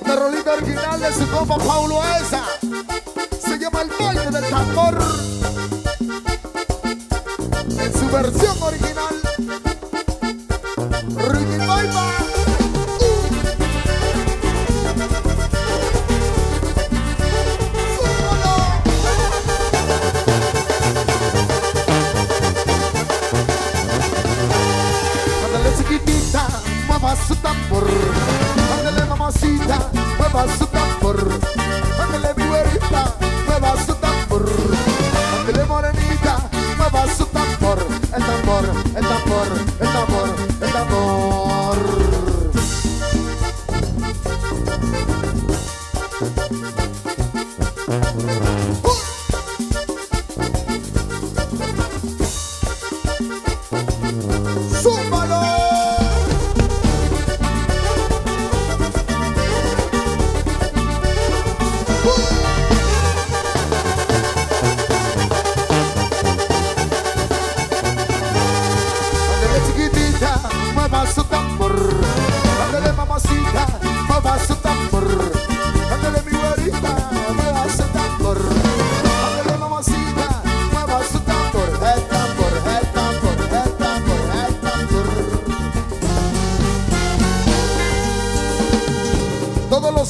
Una rolita original de su compa Paulo Esa. Se llama El Música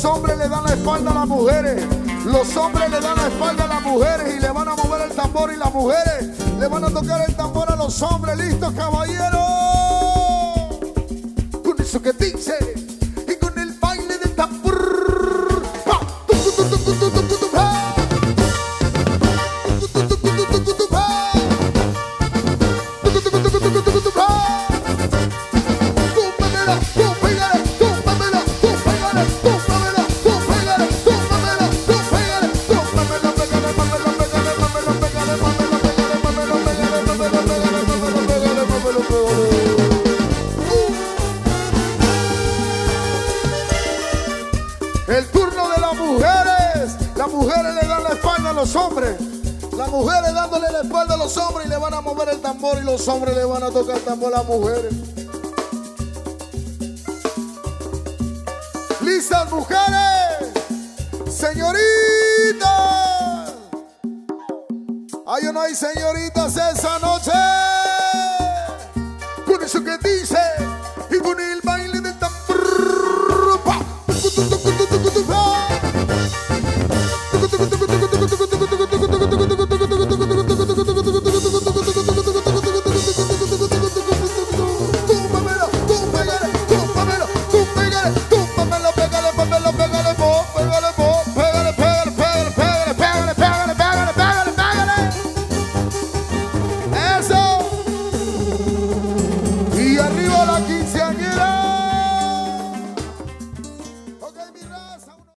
los hombres le dan la espalda a las mujeres. Los hombres le dan la espalda a las mujeres y le van a mover el tambor y las mujeres le van a tocar el tambor a los hombres. ¿Listos, caballeros? Con eso que dice El turno de las mujeres. Las mujeres le dan la espalda a los hombres. Las mujeres dándole la espalda a los hombres y le van a mover el tambor y los hombres le van a tocar el tambor a las mujeres. ¡Listas mujeres! ¡Señoritas! ¿Hay o no hay señoritas esa noche?